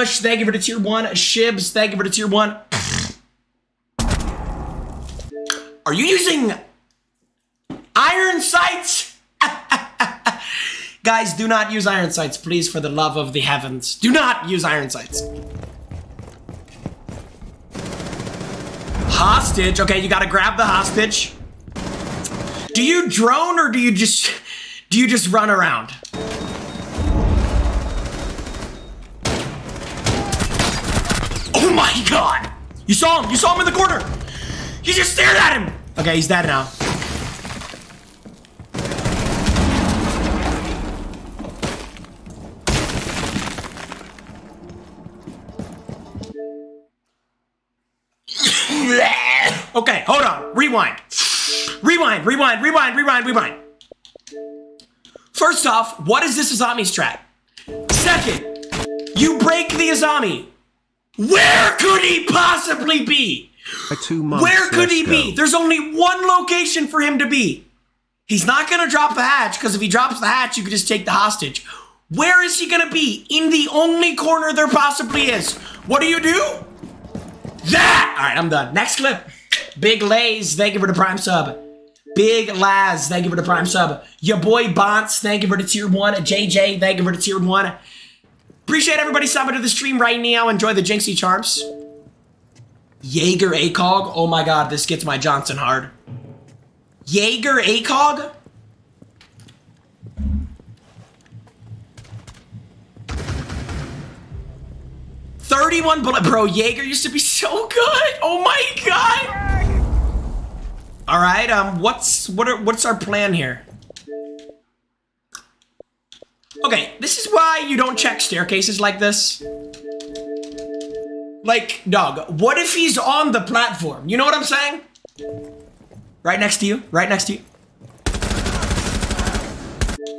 Push, thank you for the tier one. Shibs, thank you for the tier one. Are you using iron sights? Guys, do not use iron sights, please, for the love of the heavens. Do not use iron sights. Hostage. Okay, you gotta grab the hostage. Do you drone or do you just do you just run around? Oh my god! You saw him! You saw him in the corner! You just stared at him! Okay, he's dead now. okay, hold on. Rewind. Rewind, rewind, rewind, rewind, rewind. First off, what is this Azami trap? Second, you break the Azami. Where could he possibly be? Where could he be? There's only one location for him to be. He's not going to drop the hatch because if he drops the hatch, you could just take the hostage. Where is he going to be? In the only corner there possibly is. What do you do? That! All right, I'm done. Next clip. Big Lays, thank you for the prime sub. Big Laz, thank you for the prime sub. Your boy Bonts, thank you for the tier one. JJ, thank you for the tier one. Appreciate everybody stopping to the stream right now. Enjoy the Jynxzi Charms. Jaeger ACOG. Oh my god, this gets my Johnson hard. Jaeger ACOG? Thirty-one bullet, bro. Jaeger used to be so good. Oh my god. All right. Um. What's what? Are, what's our plan here? Okay, this is why you don't check staircases like this. Like, dog, what if he's on the platform? You know what I'm saying? Right next to you, right next to you.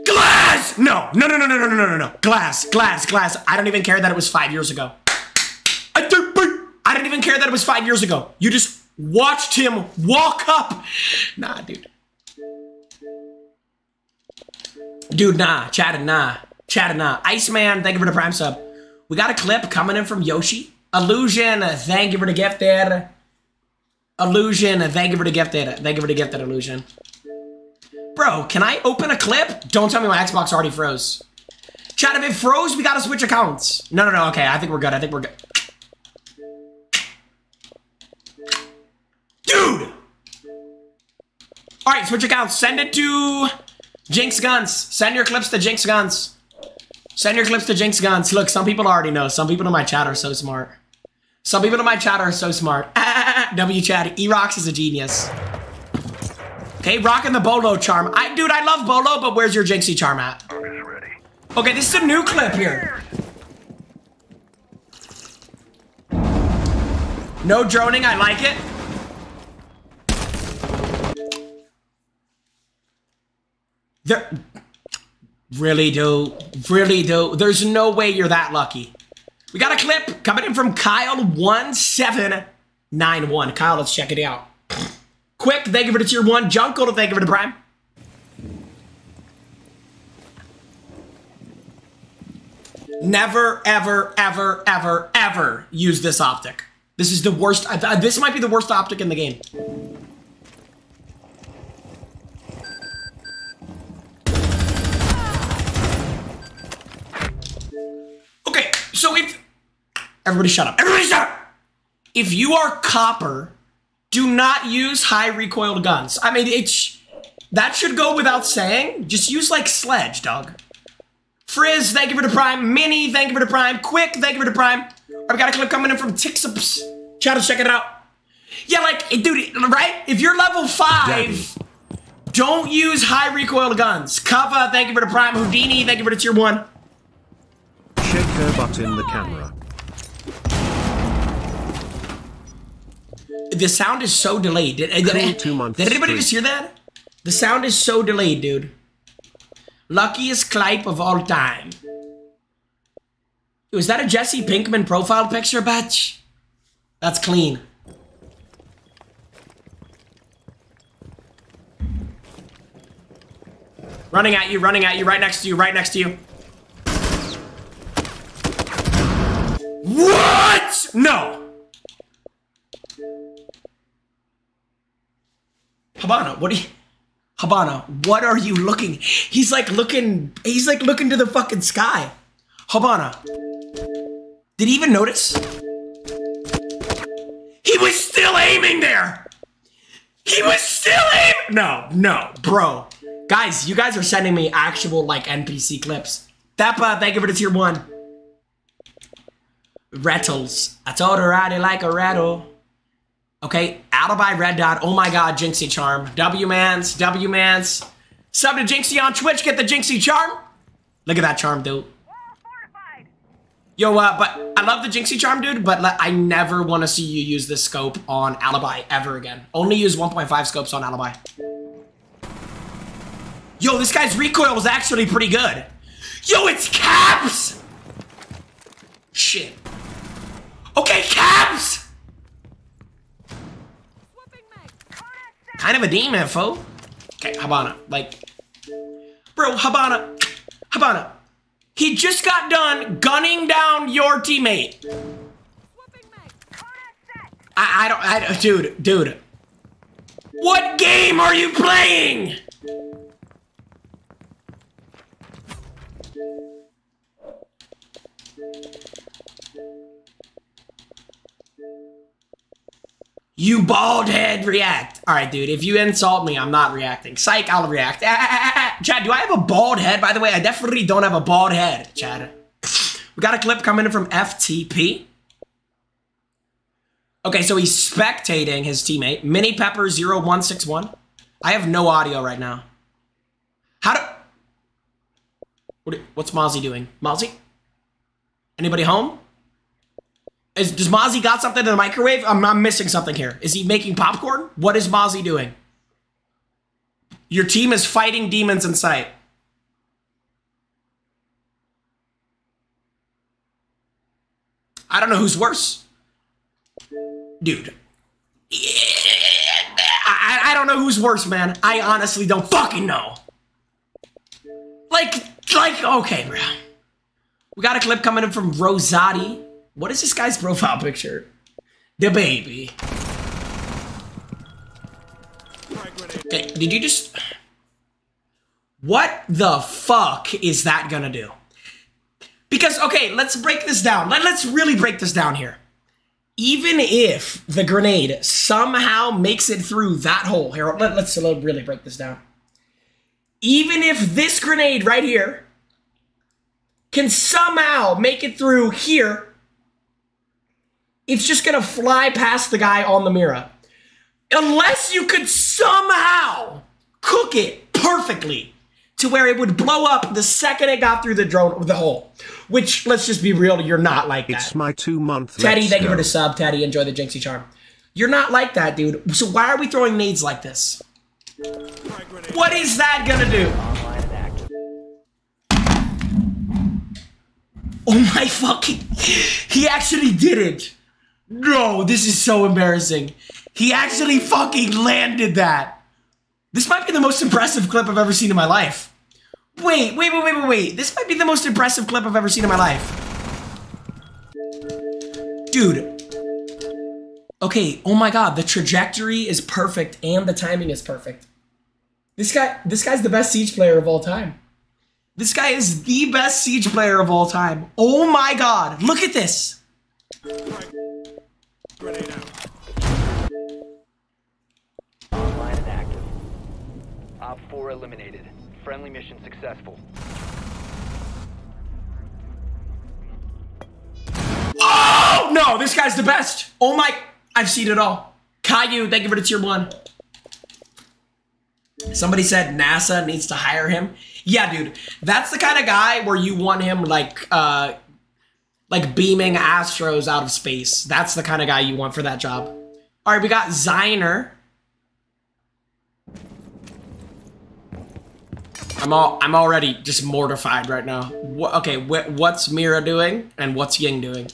Glass! No, no, no, no, no, no, no, no, no. Glass, glass, glass. I don't even care that it was five years ago. I didn't even care that it was five years ago. You just watched him walk up. Nah, dude. Dude, nah. Chatting, nah. Chatting, nah. Iceman, thank you for the prime sub. We got a clip coming in from Yoshi. Illusion, thank you for the gift there. Illusion, thank you for the gift there. Thank you for the gift there, Illusion. Bro, can I open a clip? Don't tell me my Xbox already froze. Chat, if it froze, we gotta switch accounts. No, no, no, okay, I think we're good. I think we're good. Dude! Alright, switch accounts. Send it to Jinx Guns. Send your clips to Jinx Guns. Send your clips to Jinx Guns. Look, some people already know. Some people in my chat are so smart. Some people in my chat are so smart. W chat. Erox is a genius. Okay, rocking the Bolo charm. I, dude, I love Bolo, but where's your Jynxzi charm at? Okay, this is a new clip here. No droning, I like it. There, really do, really do. There's no way you're that lucky. We got a clip coming in from Kyle1791. Kyle, let's check it out. Quick, thank you for the tier one. Jungle, thank you for the prime. Never, ever, ever, ever, ever use this optic. This is the worst. This might be the worst optic in the game. So if everybody shut up, everybody shut up. If you are copper, do not use high recoiled guns. I mean, it's that should go without saying. Just use like sledge, dog. Frizz, thank you for the prime. Mini, thank you for the prime. Quick, thank you for the prime. I've got a clip coming in from Tixups. Chat check it out. Yeah, like, dude, right? If you're level five, don't use high recoil guns. Kava, thank you for the prime. Houdini, thank you for the tier one. Shake her butt in the camera. The sound is so delayed. Did, did, Cool two months did anybody just hear that? The sound is so delayed, dude. Luckiest clipe of all time. Was that a Jesse Pinkman profile picture, batch? That's clean. Running at you, running at you, right next to you, right next to you. What? No. Hibana, what are you... Hibana, what are you looking? He's like looking, he's like looking to the fucking sky. Hibana, did he even notice? He was still aiming there. He was still aiming. No, no, bro. Guys, you guys are sending me actual like NPC clips. Thappa, thank you for the tier one. Rattles. I told her I like a rattle. Okay, Alibi Red Dot. Oh my god, Jynxzi Charm. W Mans, W Mans. Sub to Jynxzi on Twitch, get the Jynxzi Charm. Look at that charm, dude. Yo, uh, but I love the Jynxzi Charm, dude, but I never want to see you use this scope on Alibi ever again. Only use 1.5 scopes on Alibi. Yo, this guy's recoil is actually pretty good. Yo, it's Caps! Shit. Okay, Caps! Kind of a demon, fo. Okay, Hibana, like... Bro, Hibana, Hibana, he just got done gunning down your teammate. I, I don't, I, dude, dude. What game are you playing? You bald head react. All right, dude, if you insult me, I'm not reacting. Psych, I'll react. Ah, ah, ah, Chad, do I have a bald head, by the way? I definitely don't have a bald head, Chad. We got a clip coming in from FTP. Okay, so he's spectating his teammate. Mini Pepper 0161. I have no audio right now. How do... What, what's Mozzie doing? Mozzie? Anybody home? Is, does Mozzie got something in the microwave? I'm, I'm missing something here. Is he making popcorn? What is Mozzie doing? Your team is fighting demons in sight. I don't know who's worse. Dude. I, I don't know who's worse, man. I honestly don't fucking know. Like, like, okay, bro. We got a clip coming in from Rosati. What is this guy's profile picture? The baby. Okay, did you just... What the fuck is that gonna do? Because, okay, let's break this down. Let, let's really break this down here. Even if the grenade somehow makes it through that hole, here, let, let's really break this down. Even if this grenade right here can somehow make it through here, it's just gonna fly past the guy on the mirror. Unless you could somehow cook it perfectly to where it would blow up the second it got through the drone, the hole. Which, let's just be real, you're not like that. It's my two month. Teddy, thank go. you for the sub. Teddy, enjoy the Jynxzi charm. You're not like that, dude. So why are we throwing nades like this? What is that gonna do? Oh my fucking... He actually did it. No, this is so embarrassing. He actually fucking landed that. This might be the most impressive clip I've ever seen in my life. Wait, wait, wait, wait, wait, wait. This might be the most impressive clip I've ever seen in my life. Dude. Okay, oh my god, the trajectory is perfect and the timing is perfect. This guy, this guy's the best Siege player of all time. This guy is the best Siege player of all time. Oh my god, look at this. Grenade out. Online and active. Op 4 eliminated. Friendly mission successful. Oh! No, this guy's the best. Oh my... I've seen it all. Caillou, thank you for the tier one. Somebody said NASA needs to hire him. Yeah, dude. That's the kind of guy where you want him, like, uh, like beaming Astros out of space. That's the kind of guy you want for that job. All right, we got Zyner. I'm all I'm already just mortified right now. Okay, wh what's Mira doing and what's Ying doing?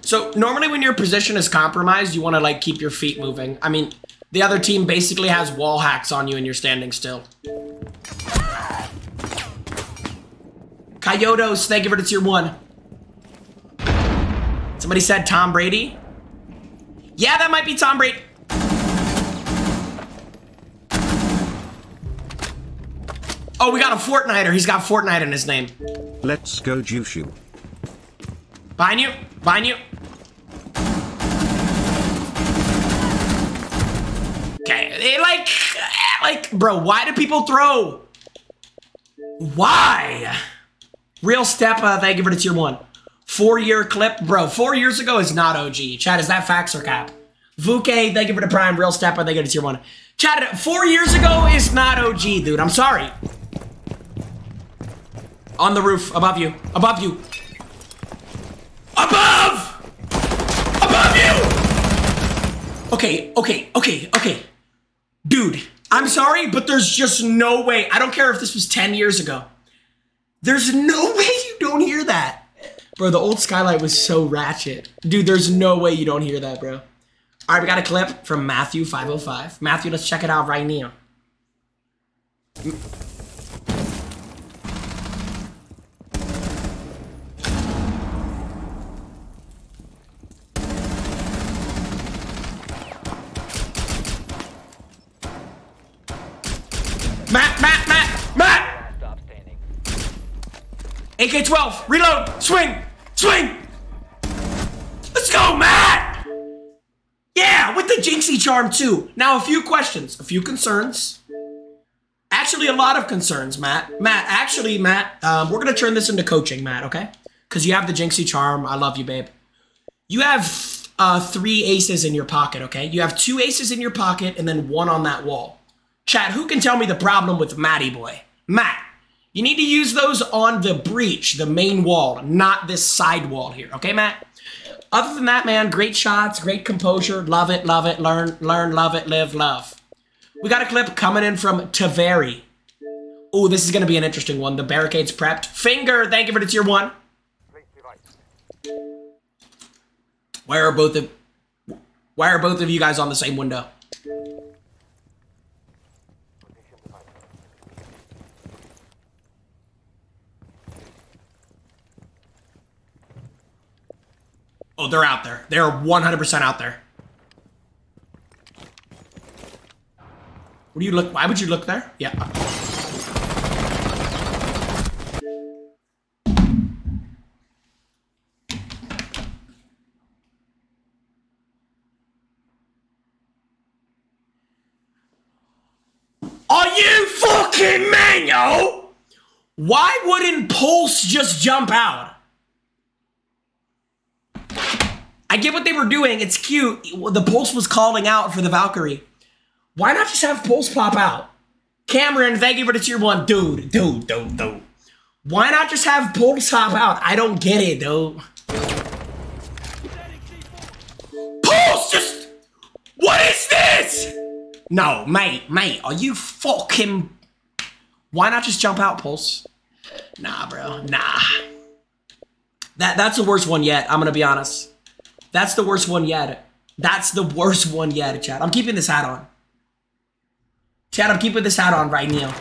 So normally when your position is compromised, you want to like keep your feet moving. I mean, the other team basically has wall hacks on you and you're standing still. Coyotes, thank you for the tier one. Somebody said Tom Brady. Yeah, that might be Tom Brady. Oh, we got a Fortniter. He's got Fortnite in his name. Let's go Jushu. Behind you. Behind you. Okay, they like, eh, like, bro, why do people throw? Why? Real step, uh, thank you for the tier one. Four year clip, bro, four years ago is not OG. Chad, is that facts or cap? Vuke, thank you for the prime. Real step, I think it's tier one. Chad, four years ago is not OG, dude. I'm sorry. On the roof, above you, above you. Above! Above you! Okay, okay, okay, okay. Dude, I'm sorry, but there's just no way. I don't care if this was 10 years ago. There's no way you don't hear that. Bro, the old skylight was so ratchet. Dude, there's no way you don't hear that, bro. All right, we got a clip from Matthew 505. Matthew, let's check it out right now. Matt, Matt, Matt, Matt! Stop standing. AK-12, reload, swing, swing! Let's go, Matt! Yeah, with the Jynxzi charm too. Now, a few questions, a few concerns. Actually, a lot of concerns, Matt. Matt, actually, Matt, um, we're gonna turn this into coaching, Matt, okay? Because you have the Jynxzi charm. I love you, babe. You have uh, three aces in your pocket, okay? You have two aces in your pocket and then one on that wall. Chat, who can tell me the problem with Matty Boy? Matt, you need to use those on the breach, the main wall, not this side wall here. Okay, Matt? Other than that, man, great shots, great composure. Love it, love it, learn, learn, love it, live, love. We got a clip coming in from Taveri. Oh, this is going to be an interesting one. The barricade's prepped. Finger, thank you for the tier one. Why are both of Why are both of you guys on the same window? Oh, they're out there. They're 100% out there. What do you look? Why would you look there? Yeah. Are you fucking manual? Why wouldn't Pulse just jump out? I get what they were doing. It's cute. The Pulse was calling out for the Valkyrie. Why not just have Pulse pop out? Cameron, thank you for the tier one. Dude, dude, dude, dude. Why not just have Pulse pop out? I don't get it, dude. Pulse just... What is this? No, mate, mate, are you fucking... Why not just jump out, Pulse? Nah, bro, nah. That, that's the worst one yet, I'm gonna be honest. That's the worst one yet. That's the worst one yet, Chad. I'm keeping this hat on. Chad, I'm keeping this hat on right now.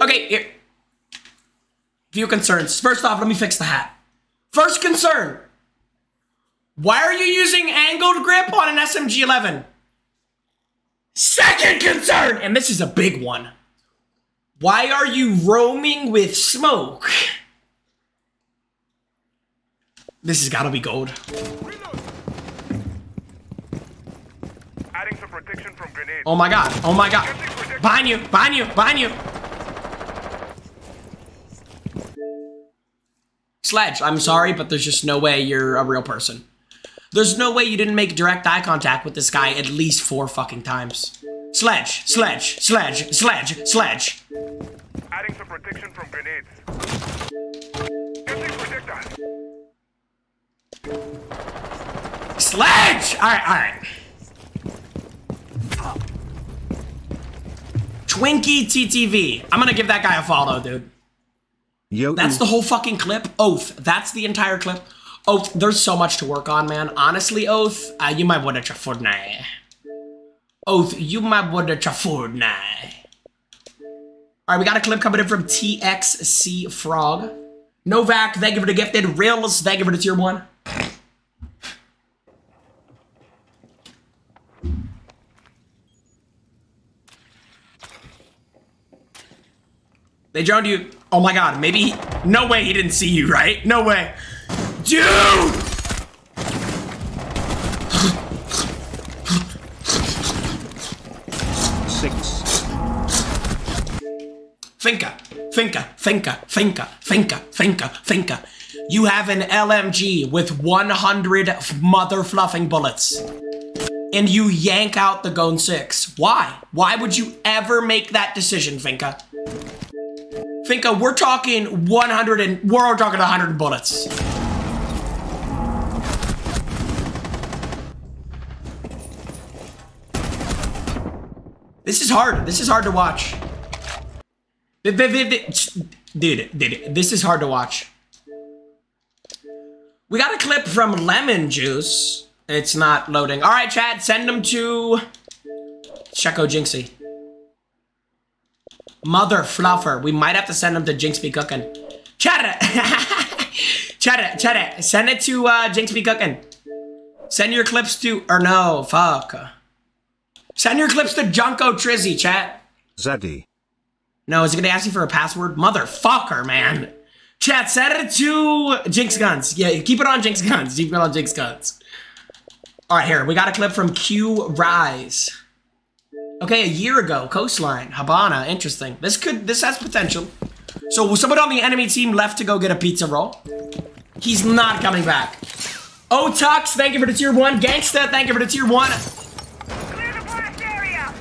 Okay, here. Few concerns. First off, let me fix the hat. First concern. Why are you using angled grip on an SMG 11? Second concern, and this is a big one. Why are you roaming with smoke? This has got to be gold. Adding some protection from grenades. Oh my god. Oh my god. Behind you. Behind you. Behind you. Sledge, I'm sorry, but there's just no way you're a real person. There's no way you didn't make direct eye contact with this guy at least four fucking times. Sledge, sledge, sledge, sledge, sledge. Adding some protection from grenades. Using projectile. Sledge! Alright, alright. Twinkie TTV. I'm gonna give that guy a follow, dude. Yo, That's the whole fucking clip. Oath. That's the entire clip. Oath, there's so much to work on, man. Honestly, Oath, uh, you might want to try Fortnite. Oath, you might want to try Fortnite. All right, we got a clip coming in from TXC Frog. Novak, thank you for the gifted. Rails, thank you for the tier one. They droned you. Oh my god, maybe he, No way he didn't see you, right? No way. Dude! Six. Finka, Finka, Finka, Finka, Finka, Finka, Finka. You have an LMG with 100 mother fluffing bullets. And you yank out the Gon 6. Why? Why would you ever make that decision, Finka? Finka, we're talking 100 and we're talking 100 bullets. This is hard. This is hard to watch. Dude, dude, this is hard to watch. We got a clip from Lemon Juice. It's not loading. All right, Chad, send them to Checo Jinxie. Mother fluffer. We might have to send them to Jinx be chat it. Chat it. Send it to uh, Jinx be. Send your clips to, or no, fuck. Send your clips to Junko Trizzy, chat. Zaddy. No, is he gonna ask you for a password? Motherfucker, man. Chat, send it to Jinx Guns. Yeah, keep it on Jinx Guns. Keep it on Jinx Guns. All right, here. We got a clip from Q Rise. Okay, a year ago, Coastline, Hibana, interesting. This could, this has potential. So was someone on the enemy team left to go get a pizza roll. He's not coming back. Oh, Tux, thank you for the tier one. Gangsta, thank you for the tier one. Clear the blast area!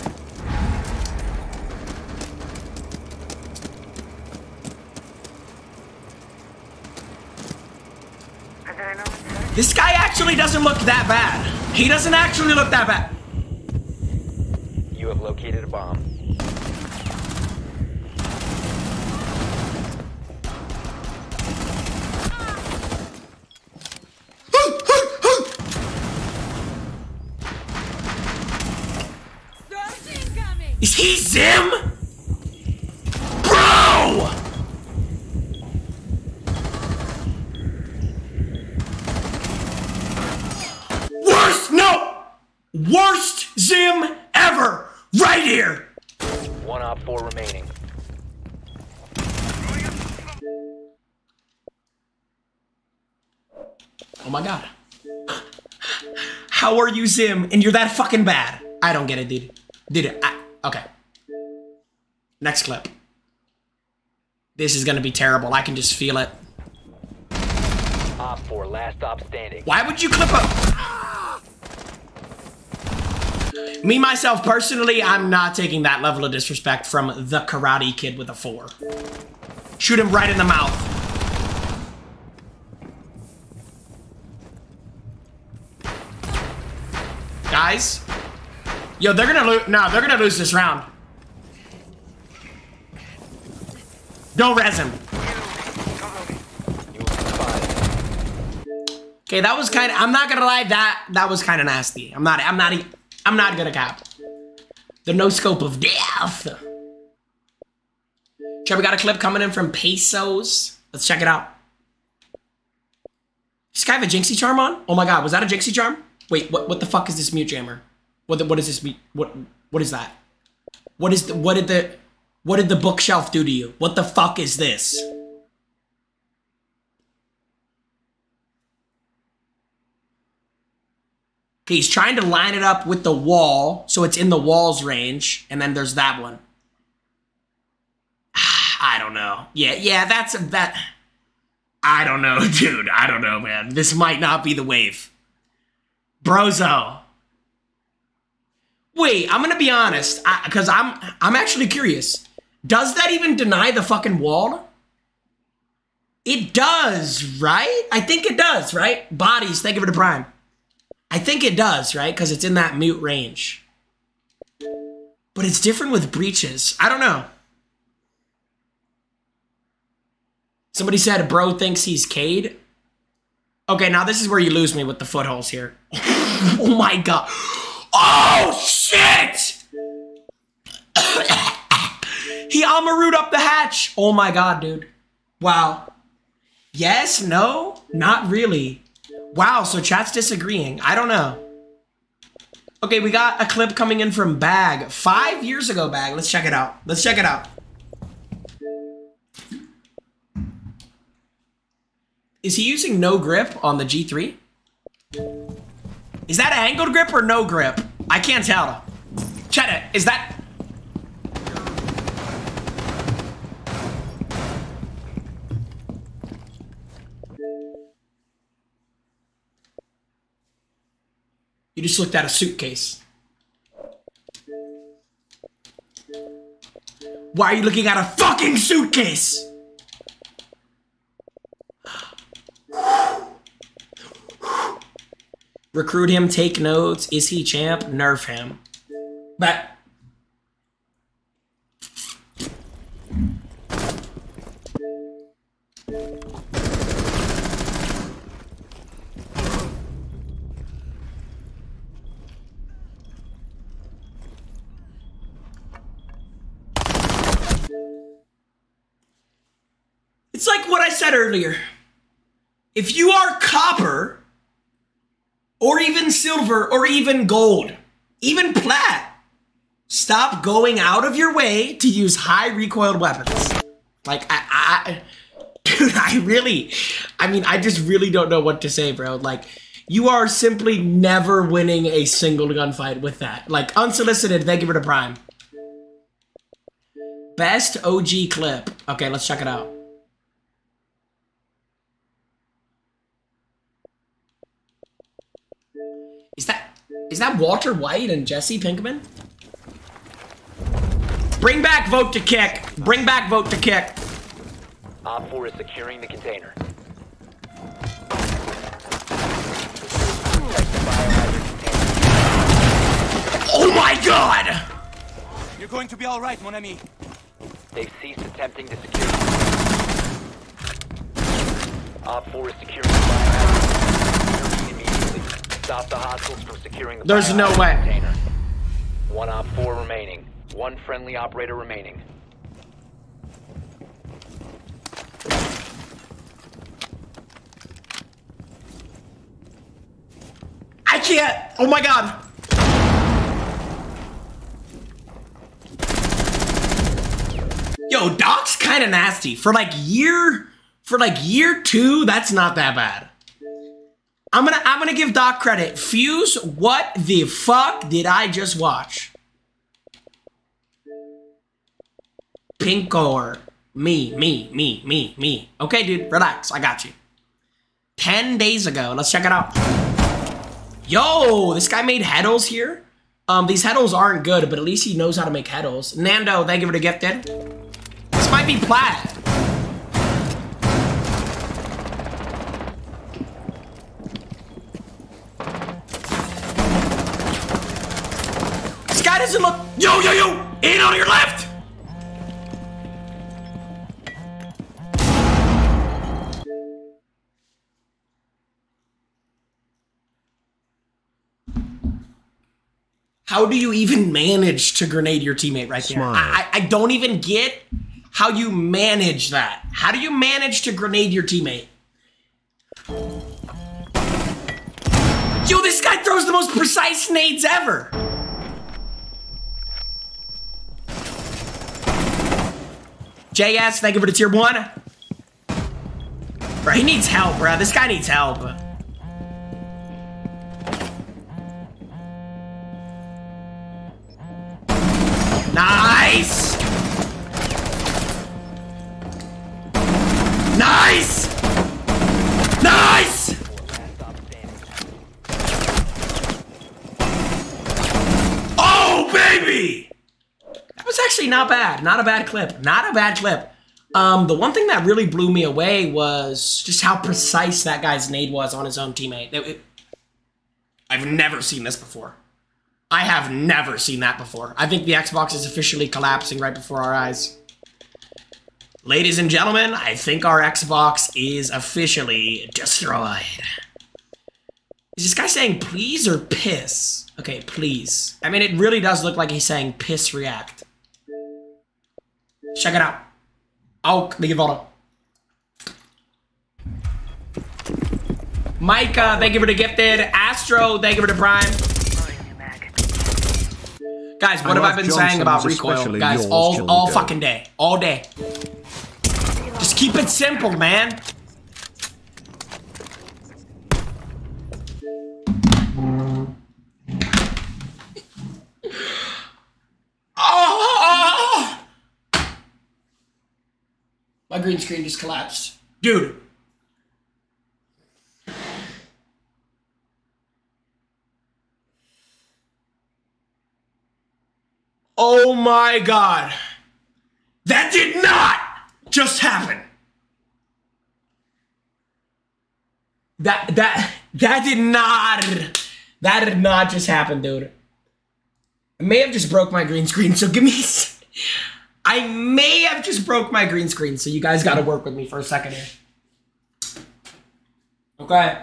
This guy actually doesn't look that bad. He doesn't actually look that bad. You have located a bomb. Is he Zim? How are you Zim and you're that fucking bad? I don't get it, dude. Dude, I, okay. Next clip. This is gonna be terrible. I can just feel it. Op four, last stop standing. Why would you clip a... Me, myself, personally, I'm not taking that level of disrespect from the Karate Kid with a four. Shoot him right in the mouth. Guys? Yo, they're gonna lose. No, they're gonna lose this round. Don't res him. Okay, that was kind of. I'm not gonna lie. That that was kind of nasty. I'm not. I'm not. I'm not gonna cap. The no scope of death. Check, we got a clip coming in from Pesos. Let's check it out. This guy have a Jynxzi charm on? Oh my god, was that a Jynxzi charm? Wait, what? What the fuck is this mute jammer? What? The, what is this? Mute, what? What is that? What is the? What did the? What did the bookshelf do to you? What the fuck is this? Okay, he's trying to line it up with the wall, so it's in the wall's range, and then there's that one. I don't know. Yeah, yeah, that's a that. I don't know, dude. I don't know, man. This might not be the wave. Brozo. Wait, I'm gonna be honest, because I'm I'm actually curious. Does that even deny the fucking wall? It does, right? I think it does, right? Bodies, thank you for the prime. I think it does, right? Because it's in that mute range. But it's different with breaches. I don't know. Somebody said bro thinks he's Kaid. Okay, now this is where you lose me with the footholds here. oh my god. Oh shit! he Amaru'd up the hatch. Oh my god, dude. Wow. Yes, no, not really. Wow, so chat's disagreeing. I don't know. Okay, we got a clip coming in from Bag. Five years ago, Bag. Let's check it out. Let's check it out. Is he using no grip on the G3? Is that an angled grip or no grip? I can't tell. Chat is that... You just looked at a suitcase. Why are you looking at a fucking suitcase? Recruit him, take notes. Is he champ? Nerf him. But It's like what I said earlier. If you are copper, or even silver, or even gold, even plat, stop going out of your way to use high recoiled weapons. Like, I, I, dude, I really, I mean, I just really don't know what to say, bro. Like, you are simply never winning a single gunfight with that. Like, unsolicited, thank you for the prime. Best OG clip. Okay, let's check it out. Is that is that Walter White and Jesse Pinkman? Bring back vote to kick. Bring back vote to kick. Op 4 is securing the container. Oh my god! You're going to be all right, mon ami. They've ceased attempting to secure. Op 4 is securing the biohazard immediately. Stop the hostiles from securing the There's no way. container. One Op 4 remaining. One friendly operator remaining. I can't. Oh my god. Yo, Doc's kind of nasty. For like year for like year 2, that's not that bad. I'm to I'm to give Doc credit. Fuse, what the fuck did I just watch? Pink or Me, me, me, me, me. Okay, dude, relax. I got you. 10 days ago. Let's check it out. Yo, this guy made heddles here. Um, these heddles aren't good, but at least he knows how to make heddles. Nando, thank you for the gifted. This might be plaid. This guy doesn't look. Yo, yo, yo! In on your left! How do you even manage to grenade your teammate right there? I I don't even get how you manage that. How do you manage to grenade your teammate? Yo, this guy throws the most precise nades ever. JS, thank you for the tier one. Bro, he needs help, bro. This guy needs help. Not bad. Not a bad clip. Not a bad clip. Um, the one thing that really blew me away was just how precise that guy's nade was on his own teammate. It- it- I've never seen this before. I have never seen that before. I think the Xbox is officially collapsing right before our eyes. Ladies and gentlemen, I think our Xbox is officially destroyed. Is this guy saying please or piss? Okay, please. I mean, it really does look like he's saying piss react. Check it out. Oh, ligger vara. Micah, thank you for the gifted. Astro, thank you for the prime. Guys, what I have I love been saying about recoil? Guys, yours, all all fucking day. All day. Just keep it simple, man. Oh! My green screen just collapsed. Dude. Oh my god. That did not just happen. That that that did not that did not just happen, dude. I may have just broke my green screen, so give me I may have just broke my green screen, so you guys got to work with me for a second here. Okay.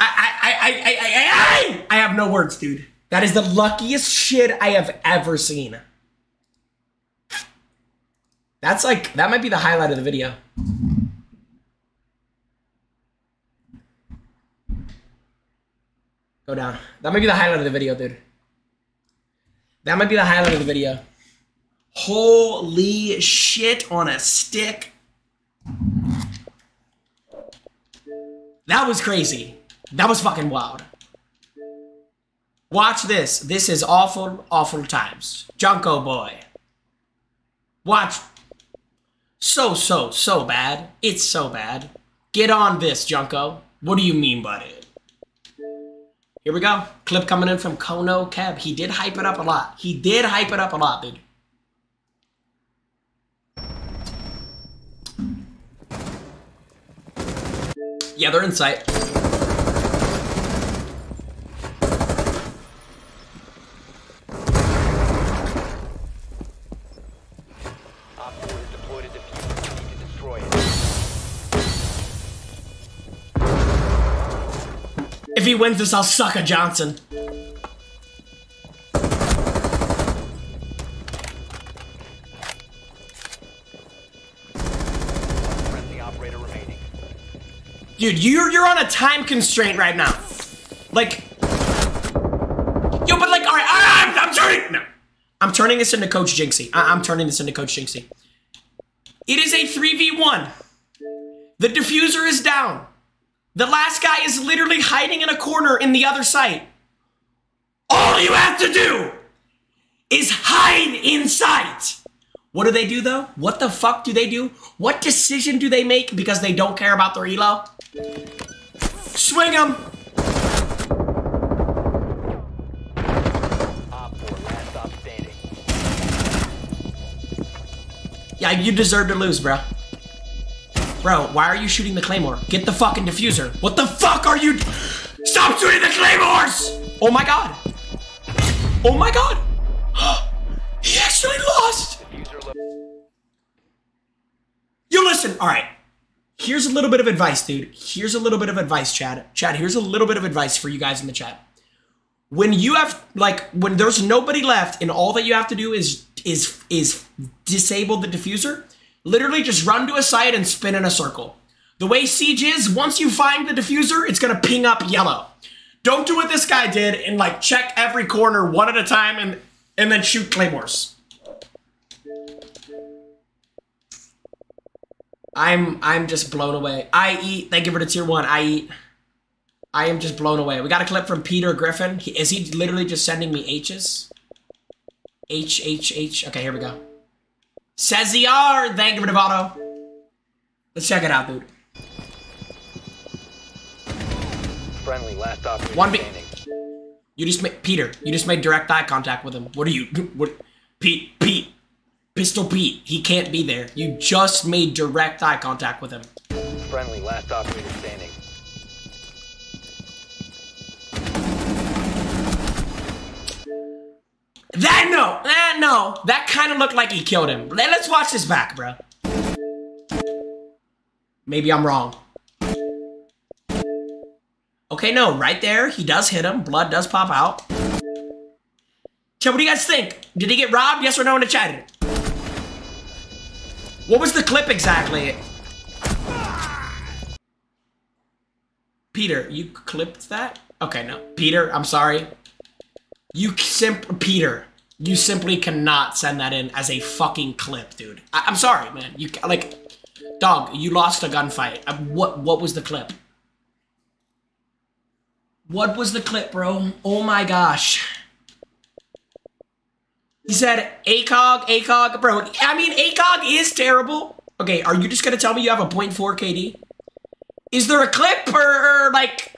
I I I I I I, I, I have no words, dude. That is the luckiest shit I have ever seen. That's like that might be the highlight of the video. Go down. That might be the highlight of the video, dude. That might be the highlight of the video. Holy shit on a stick. That was crazy. That was fucking wild. Watch this. This is awful, awful times. Junko boy. Watch. So, so, so bad. It's so bad. Get on this, Junko. What do you mean by it? Here we go. Clip coming in from Kono Keb. He did hype it up a lot. He did hype it up a lot, dude. Yeah, they're in sight. Op 4 is deployed a diffuser. You need to destroy it. If he wins this, I'll suck a Johnson. Dude, you're you're on a time constraint right now. Like, yo, but like, all right, I, I'm, I'm turning. No, I'm turning this into Coach Jynxzi. I, I'm turning this into Coach Jynxzi. It is a three v one. The diffuser is down. The last guy is literally hiding in a corner in the other site. All you have to do is hide in sight. What do they do though? What the fuck do they do? What decision do they make because they don't care about their elo? Swing them. Op 4, last stop standing. Yeah, you deserve to lose, bro. Bro, why are you shooting the claymore? Get the fucking diffuser. What the fuck are you? Stop shooting the claymores! Oh my god. Oh my god. he actually lost. You listen, all right. Here's a little bit of advice, dude. Here's a little bit of advice, Chad. Chad, here's a little bit of advice for you guys in the chat. When you have like when there's nobody left and all that you have to do is is is disable the diffuser, literally just run to a site and spin in a circle. The way Siege is, once you find the diffuser, it's gonna ping up yellow. Don't do what this guy did and like check every corner one at a time and and then shoot claymores. I'm I'm just blown away. I eat. Thank you for the tier one. I eat. I am just blown away. We got a clip from Peter Griffin. He, is he literally just sending me H's? H H H. Okay, here we go. Says the R. Thank you for the voto. Let's check it out, dude. Friendly, last operator One B-. You just made Peter. You just made direct eye contact with him. What are you? What? Pete. Pete. Pistol Pete. He can't be there. You just made direct eye contact with him. Friendly, last operator standing. That no, that no, that kind of looked like he killed him. Let, let's watch this back, bro. Maybe I'm wrong. Okay, no, right there, he does hit him. Blood does pop out. So what do you guys think? Did he get robbed? Yes or no in the chat? What was the clip exactly? Peter, you clipped that? Okay, no. Peter, I'm sorry. You simp- Peter, you simply cannot send that in as a fucking clip, dude. I- am sorry, man. You like, dog, you lost a gunfight. Uh, what what was the clip? What was the clip, bro? Oh my gosh. He said ACOG, ACOG, bro. I mean, ACOG is terrible. Okay, are you just gonna tell me you have a 0.4 KD? Is there a clip or, or like,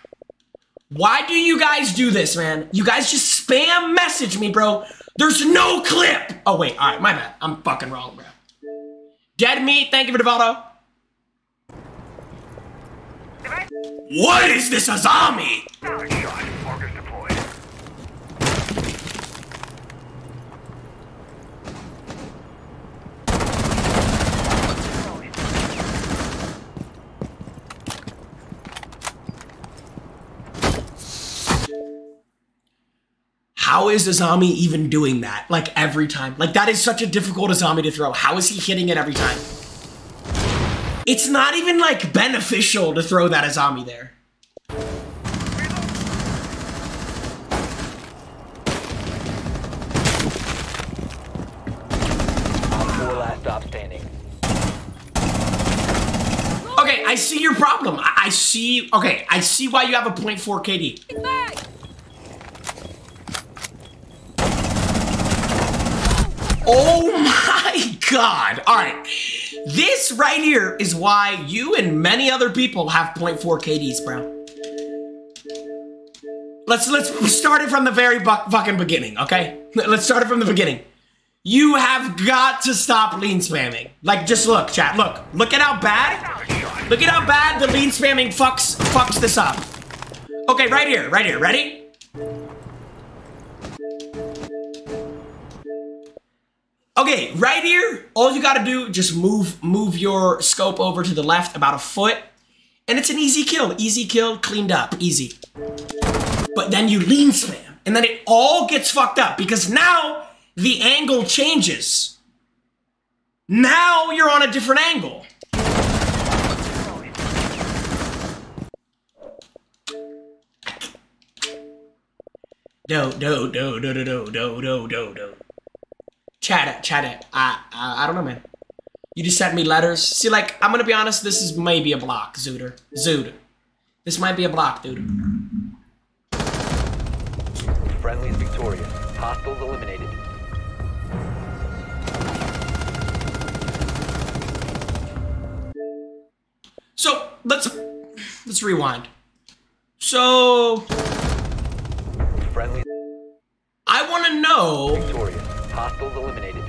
why do you guys do this, man? You guys just spam message me, bro. There's no clip. Oh wait, all right, my bad. I'm fucking wrong, bro. Dead meat. Thank you for the follow. What is this Azami? How is Azami even doing that? Like every time. Like that is such a difficult Azami to throw. How is he hitting it every time? It's not even like beneficial to throw that there. Last stop standing. Okay, I see your problem. I, I see. Okay, I see why you have a 0.4 KD. Oh my god. All right. This right here is why you and many other people have 0.4 KDs, bro. Let's let's start it from the very fucking beginning, okay? Let's start it from the beginning. You have got to stop lean spamming. Like, just look, chat. Look, look at how bad. Look at how bad the lean spamming fucks fucks this up. Okay, right here, right here. Ready? Okay, right here, all you gotta do, just move move your scope over to the left about a foot, and it's an easy kill. Easy kill, cleaned up, easy. But then you lean spam, and then it all gets fucked up because now the angle changes. Now you're on a different angle. Do do do do do do do do do do. Chat it, chat it. I, I I don't know, man. You just sent me letters. See, like I'm gonna be honest. This is maybe a block, Zooter. Zood. This might be a block, dude. Friendly is victorious. Hostiles eliminated. So let's let's rewind. So Friendly I want to know, victorious. Hostiles eliminated.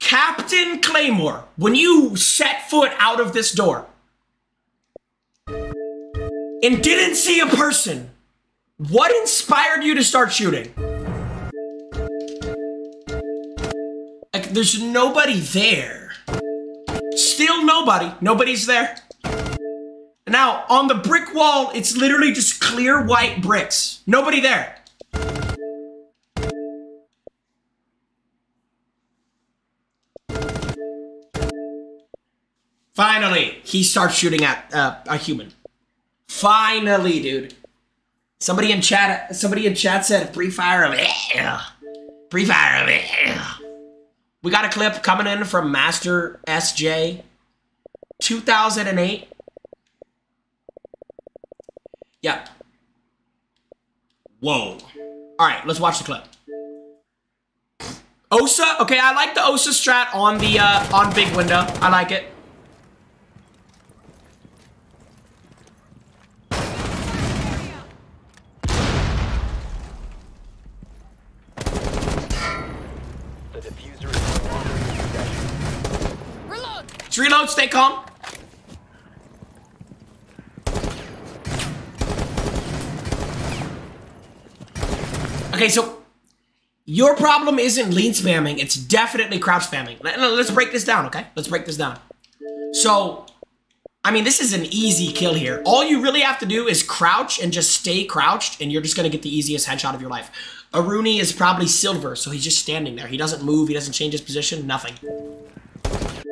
Captain Claymore, when you set foot out of this door and didn't see a person, what inspired you to start shooting? Like, there's nobody there. Still nobody. Nobody's there. Now, on the brick wall, it's literally just clear white bricks. Nobody there. Finally, he starts shooting at uh, a human. Finally, dude. Somebody in chat, somebody in chat said pre-fire of pre-fire of We got a clip coming in from Master SJ, 2008. Yep. Whoa. All right, let's watch the clip. Osa, okay, I like the Osa strat on the uh, on big window. I like it. The diffuser is no longer in your Reload, stay calm. Okay, so Your problem isn't lean spamming, it's definitely crouch spamming. Let- Let's break this down, okay? Let's break this down. So, I mean, this is an easy kill here. All you really have to do is crouch and just stay crouched, and you're just gonna get the easiest headshot of your life. Aruni is probably silver, so he's just standing there. He doesn't move, he doesn't change his position, nothing.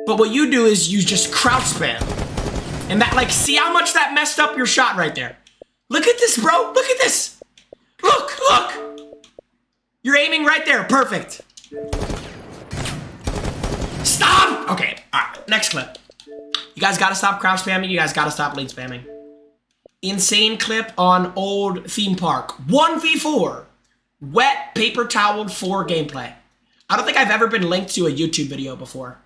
But what you do is you just crouch spam. And that, like, see how much that messed up your shot right there? Look at this, bro. Look at this. Look, look. You're aiming right there. Perfect. Stop! Okay, alright, next clip. You guys gotta stop crouch spamming. You guys gotta stop lead spamming. Insane clip on old theme park. 1v4. Wet paper towel 4 gameplay. I don't think I've ever been linked to a YouTube video before.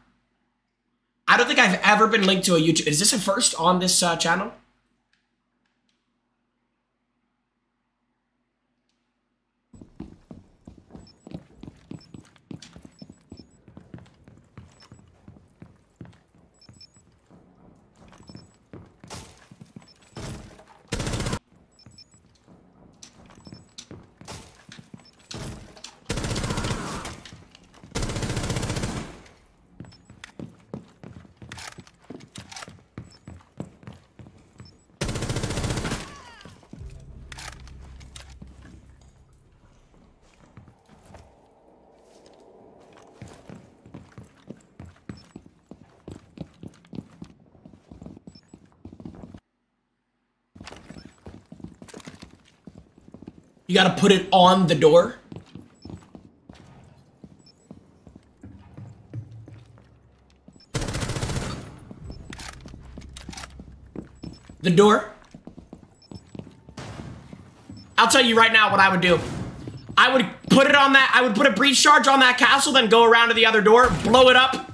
I don't think I've ever been linked to a YouTube. Is this a first on this uh, channel? You gotta put it on the door. The door. I'll tell you right now what I would do. I would put it on that, I would put a breach charge on that castle, then go around to the other door, blow it up.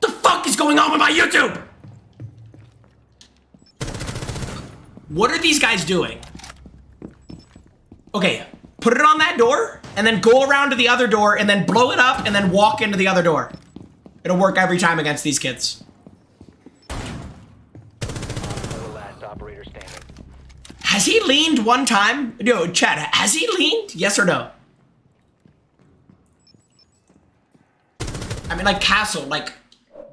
The fuck is going on with my YouTube? What are these guys doing? Okay, put it on that door, and then go around to the other door, and then blow it up, and then walk into the other door. It'll work every time against these kids. Has he leaned one time? No, Chad, has he leaned? Yes or no? I mean, like, Castle, like,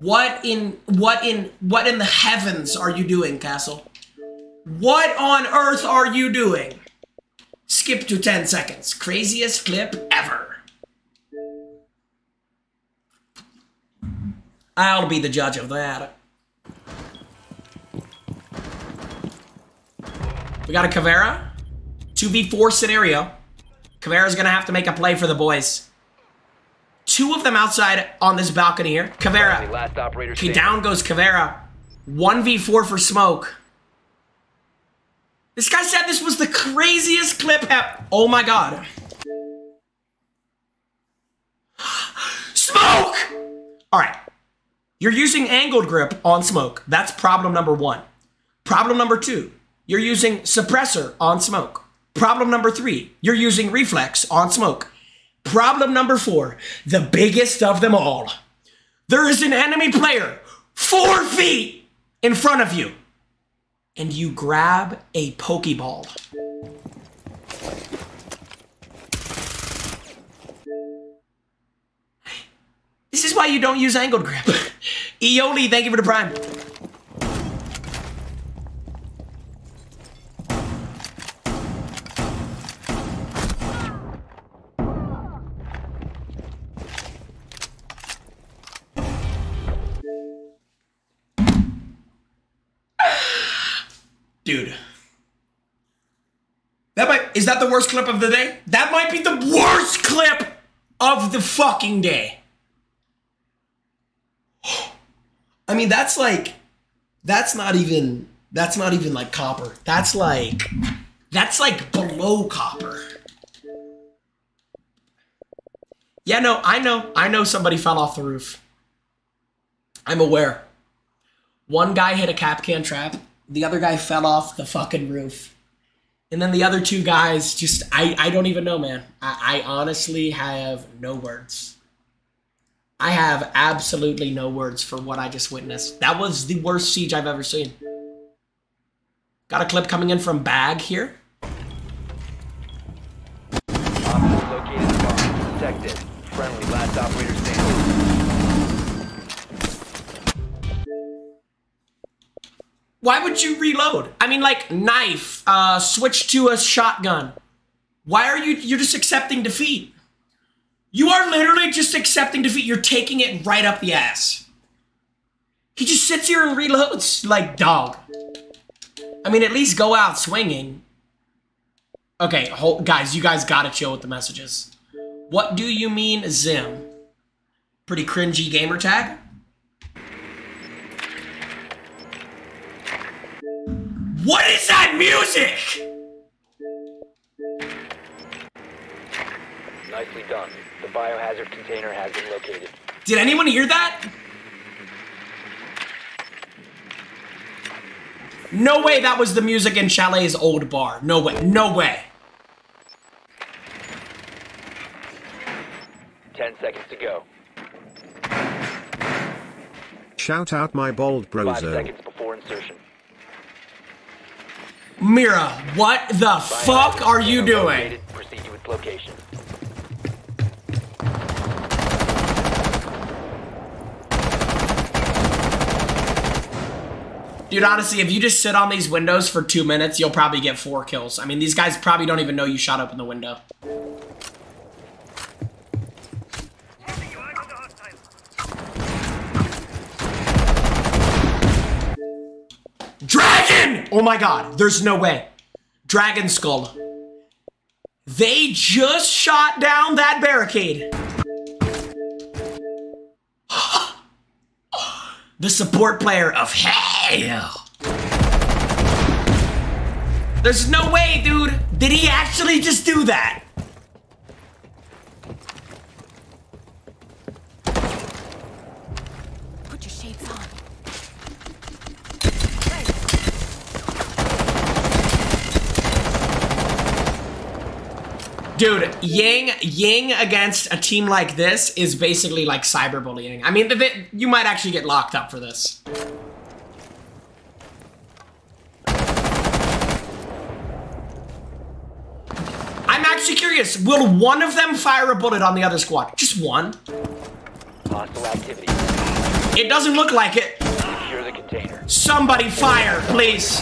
what in, what in, what in the heavens are you doing, Castle? What on earth are you doing? Skip to 10 seconds. Craziest clip ever. I'll be the judge of that. We got a Caveira. 2v4 scenario. Caveira's gonna have to make a play for the boys. Two of them outside on this balcony here. Caveira. last Okay, down goes Caveira. 1v4 for smoke. This guy said this was the craziest clip ever. Oh my god. Smoke! Alright. You're using angled grip on smoke. That's problem number one. Problem number two, you're using suppressor on smoke. Problem number three, you're using reflex on smoke. Problem number four, the biggest of them all. There is an enemy player four feet in front of you, and you grab a Pokeball. This is why you don't use angled grip. Eoli, thank you for the prime. That the worst clip of the day? That might be the worst clip of the fucking day. I mean, that's like that's not even that's not even like copper. That's like that's like below copper. Yeah, no, I know. I know somebody fell off the roof. I'm aware. One guy hit a Kapkan trap, the other guy fell off the fucking roof. And then the other two guys just I, I don't even know, man. I, I honestly have no words. I have absolutely no words for what I just witnessed. That was the worst siege I've ever seen. Got a clip coming in from Bag here. Located. Friendly, last operator Why would you reload? I mean, like knife, uh, switch to a shotgun. Why are you? You're just accepting defeat. You are literally just accepting defeat. You're taking it right up the ass. He just sits here and reloads like dog. I mean, at least go out swinging. Okay, hold, guys, you guys gotta chill with the messages. What do you mean, Zim? Pretty cringy gamer tag. What is that music? Nicely done. The biohazard container has been located. Did anyone hear that? No way that was the music in Chalet's old bar. No way. No way. Ten seconds to go. Shout out my bald bold Five seconds before insertion. Mira, what the fuck are you doing? Proceed to location. Dude, honestly, if you just sit on these windows for two minutes, you'll probably get four kills. I mean, these guys probably don't even know you shot open the window. Dragon! Oh my god, there's no way. Dragon Skull. They just shot down that barricade. the support player of hell. There's no way, dude. Did he actually just do that? Dude, Ying Ying against a team like this is basically like cyberbullying. I mean, you might actually get locked up for this. I'm actually curious. Will one of them fire a bullet on the other squad? Just one? Hostile activity. It doesn't look like it. Secure the container. Somebody fire, please.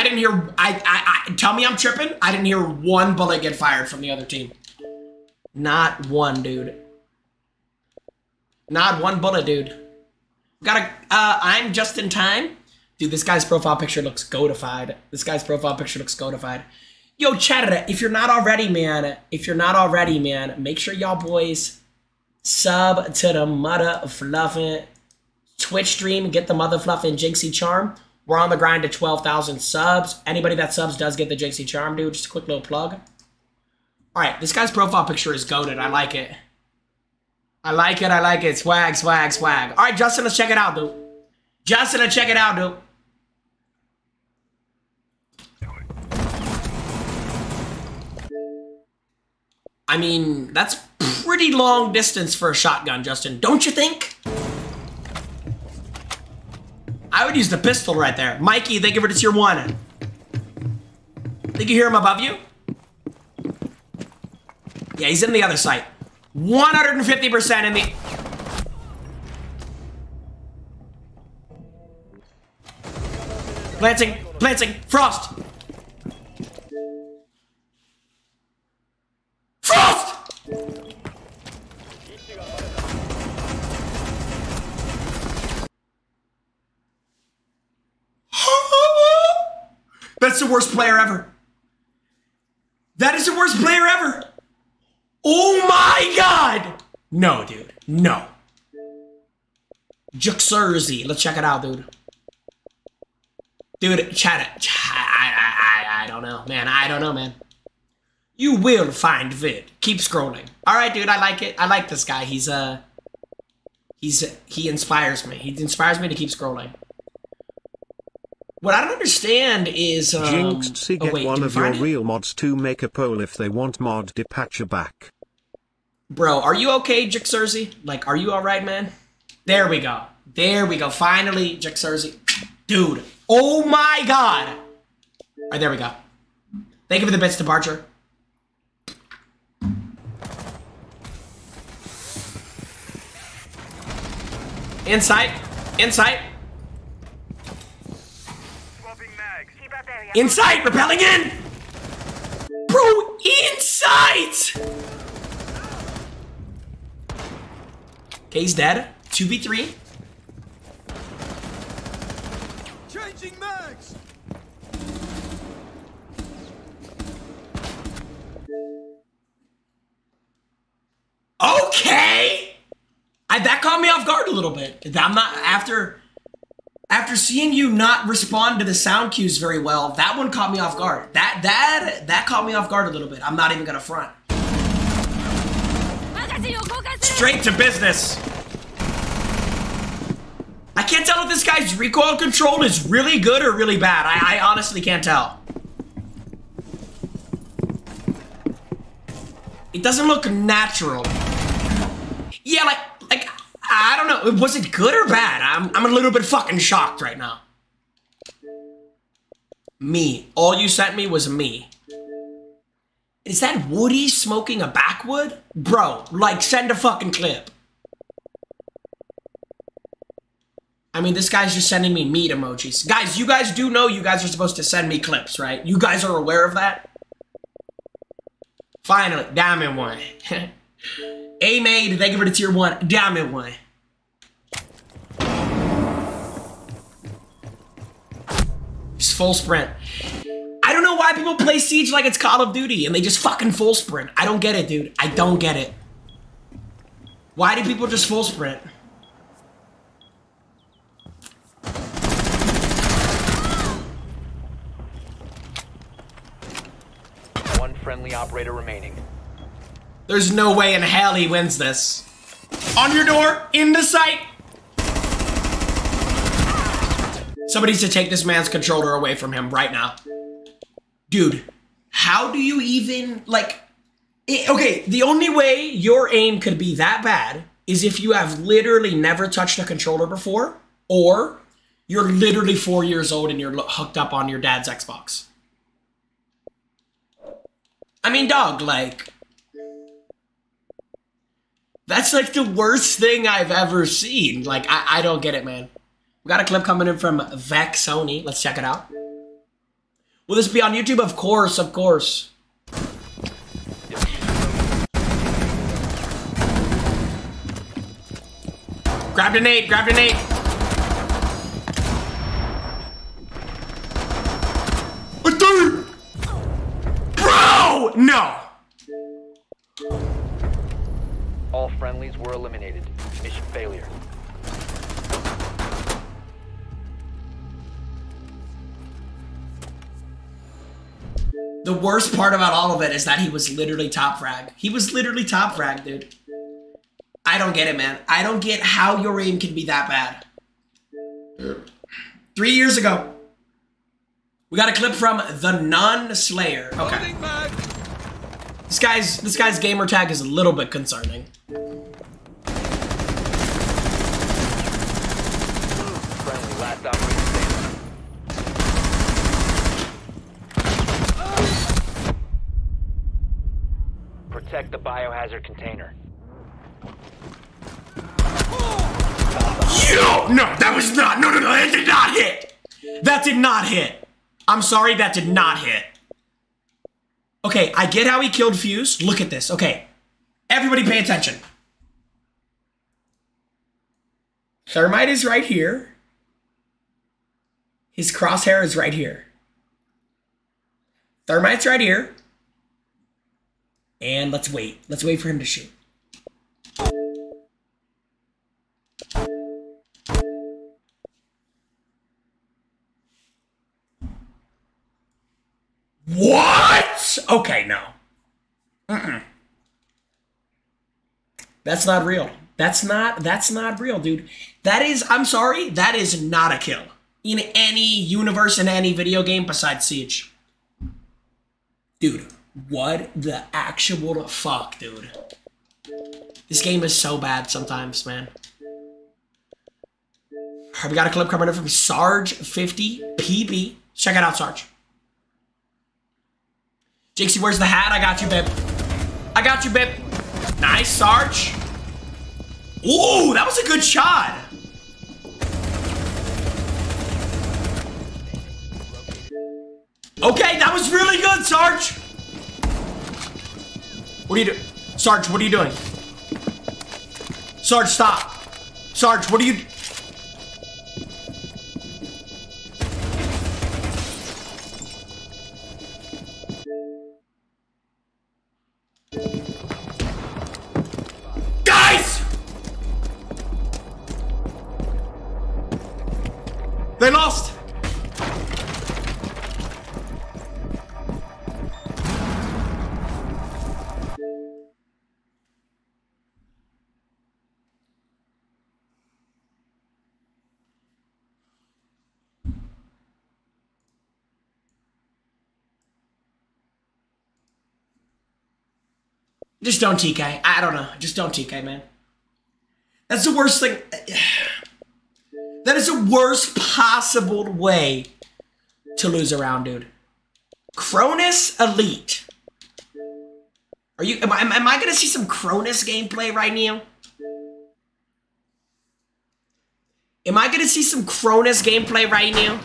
I didn't hear. I, I, I. Tell me I'm tripping. I didn't hear one bullet get fired from the other team. Not one, dude. Not one bullet, dude. Gotta. Uh, I'm just in time. Dude, this guy's profile picture looks goatified. This guy's profile picture looks goatified. Yo, chat if you're not already, man, if you're not already, man, make sure y'all boys sub to the mother fluffin' Twitch stream, get the mother fluffin' Jynxzi charm. We're on the grind to 12,000 subs. Anybody that subs does get the Jynxzi charm, dude. Just a quick little plug. All right, this guy's profile picture is goaded. I like it. I like it. I like it. Swag, swag, swag. All right, Justin, let's check it out, dude. Justin, let's check it out, dude. I mean, that's pretty long distance for a shotgun, Justin. Don't you think? I would use the pistol right there. Mikey, thank you for the tier one. Think you hear him above you? Yeah, he's in the other site. 150% in the... Planting, planting! Frost! That's the worst player ever. That is the worst player ever. Oh my god! No, dude. No. Juxurzi. Let's check it out, dude. Dude, chat it. I, I, I, I don't know, man. I don't know, man. You will find vid. Keep scrolling. All right, dude. I like it. I like this guy. He's uh, he's he inspires me. He inspires me to keep scrolling. What I don't understand is um, to oh, get wait, one of your it? real mods to make a poll if they want mod departure back. Bro, are you okay, Jixerzy? Like, are you all right, man? There we go. There we go. Finally, Jixerzy. Dude. Oh my god. All right, there we go. Thank you for the best departure. Insight. Insight. Mags. Keep up area. Inside. Repelling in. Bro, inside. Okay, he's dead. 2v3. Changing mags! Okay. I, that caught me off guard a little bit. I'm not after after seeing you not respond to the sound cues very well. That one caught me off guard. That that that caught me off guard a little bit. I'm not even gonna front. Straight to business. I can't tell if this guy's recoil control is really good or really bad. I, I honestly can't tell. It doesn't look natural. Yeah, like, like, I don't know. Was it good or bad? I'm, I'm a little bit fucking shocked right now. Me. All you sent me was me. Is that Woody smoking a backwood? Bro, like, send a fucking clip. I mean, this guy's just sending me meat emojis. Guys, you guys do know you guys are supposed to send me clips, right? You guys are aware of that? Finally, diamond one. A made, thank you for the tier one. Diamond one. Just full sprint. I don't know why people play Siege like it's Call of Duty and they just fucking full sprint. I don't get it, dude. I don't get it. Why do people just full sprint? One friendly operator remaining. There's no way in hell he wins this. On your door, in the sight. Somebody needs to take this man's controller away from him right now. Dude, how do you even, like, it, okay, the only way your aim could be that bad is if you have literally never touched a controller before, or you're literally four years old and you're hooked up on your dad's Xbox. I mean, dog, like, that's like the worst thing I've ever seen. Like, I, I don't get it, man. We got a clip coming in from Vec Sony. Let's check it out. Will this be on YouTube? Of course, of course. Grab a nade, grab. A third! Bro! No! All friendlies were eliminated. Mission failure. The worst part about all of it is that he was literally top frag. He was literally top frag, dude. I don't get it, man. I don't get how your aim can be that bad. Three years ago, we got a clip from the Nun Slayer. Okay! This guy's this guy's gamer tag is a little bit concerning. Friendly last operator standing. Protect the biohazard container. Yo, no, that was not. No, no, no, that did not hit. That did not hit. I'm sorry, that did not hit. Okay, I get how he killed Fuse. Look at this. Okay, everybody pay attention. Thermite is right here. His crosshair is right here. Thermite's right here. And let's wait. Let's wait for him to shoot. What? Okay, no. Mm-mm. That's not real. That's not that's not real, dude. That is I'm sorry, that is not a kill. In any universe in any video game besides Siege. Dude, what the actual fuck, dude? This game is so bad sometimes, man. Alright, we got a clip coming in from Sarge50 PB. Check it out, Sarge. Jixie, where's the hat? I got you, Bip. I got you, Bip. Nice, Sarge. Ooh, that was a good shot. Okay, that was really good, Sarge. What are you doing? Sarge, what are you doing? Sarge, stop. Sarge, what are you... Just don't TK. I don't know. Just don't TK, man. That's the worst thing. That is the worst possible way to lose a round, dude. Cronus Elite. Are you? Am I, am I gonna see some Cronus gameplay right now? Am I gonna see some Cronus gameplay right now?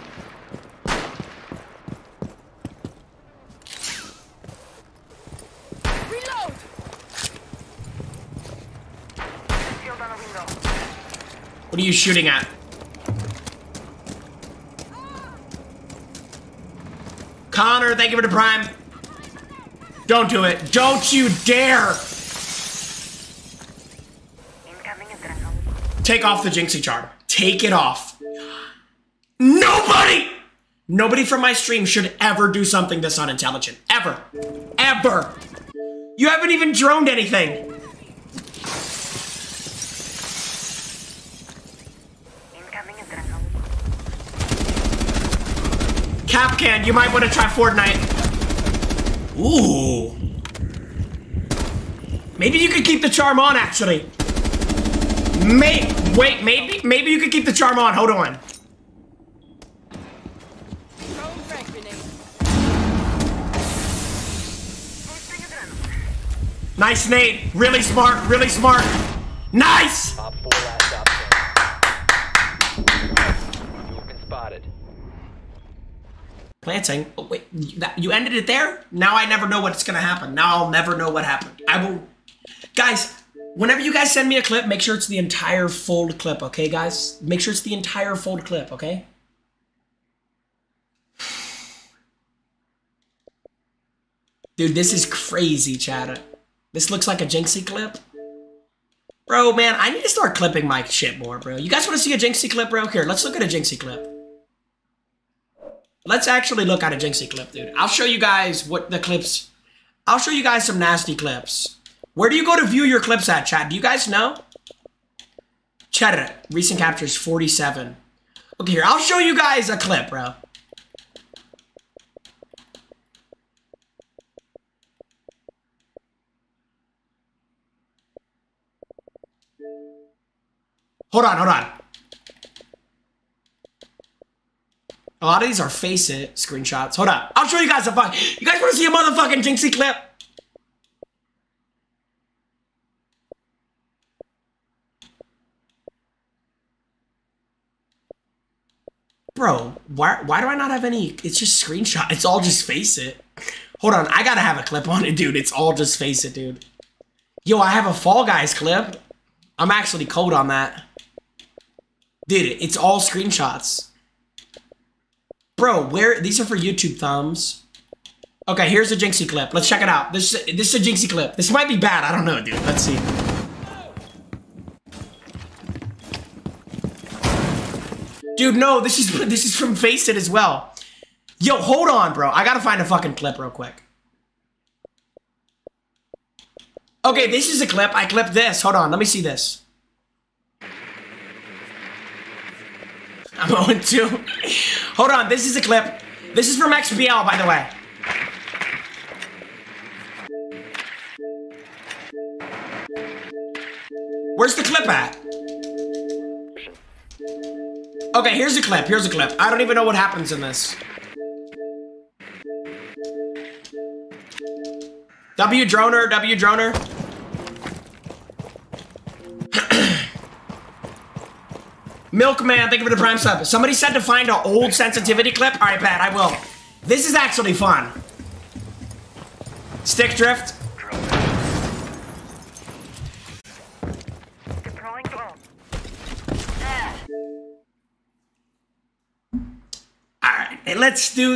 What are you shooting at? Connor, thank you for the prime. Don't do it. Don't you dare! Take off the Jynxzi charm. Take it off. Nobody! Nobody from my stream should ever do something this unintelligent. Ever. Ever. You haven't even droned anything. Capcan, you might want to try Fortnite. Ooh. Maybe you could keep the charm on, actually. May wait, maybe maybe you could keep the charm on. Hold on. Throwing frag grenade. Nice nade. Really smart. Really smart. Nice. Op 4 last stop standing. You have been spotted. Planting. Oh, wait, you- that, you ended it there? Now I never know what's gonna happen. Now I'll never know what happened. I will. Guys, whenever you guys send me a clip, make sure it's the entire full clip, okay, guys? Make sure it's the entire full clip, okay? Dude, this is crazy, Chad. This looks like a Jynxzi clip. Bro, man, I need to start clipping my shit more, bro. You guys want to see a Jynxzi clip, bro? Here, let's look at a Jynxzi clip. Let's actually look at a Jynxzi clip, dude. I'll show you guys what the clips... I'll show you guys some nasty clips. Where do you go to view your clips at, chat? Do you guys know? Cheddar, recent captures 47. Okay, here, I'll show you guys a clip, bro. Hold on, hold on. A lot of these are FACEIT screenshots. Hold up. I'll show you guys a fuck. You guys want to see a motherfucking Jynxzi clip? Bro, why, why do I not have any? It's just screenshot. It's all just FACEIT. Hold on. I gotta have a clip on it, dude. It's all just FACEIT, dude. Yo, I have a Fall Guys clip. I'm actually cold on that. Dude, it's all screenshots. Bro, where these are for YouTube thumbs. Okay, here's a Jynxzi clip. Let's check it out. This this is a Jynxzi clip. This might be bad. I don't know, dude. Let's see. Dude, no, this is this is from FACEIT as well. Yo, hold on, bro. I gotta find a fucking clip real quick. Okay, this is a clip. I clipped this. Hold on, let me see this. I'm going to. Hold on, this is a clip. This is from XBL, by the way. Where's the clip at? Okay, here's a clip. Here's a clip. I don't even know what happens in this. W droner, W droner. Milkman, thank you for the prime sub. Somebody said to find an old sensitivity clip. All right, Pat, I will. This is actually fun. Stick drift. All right, let's do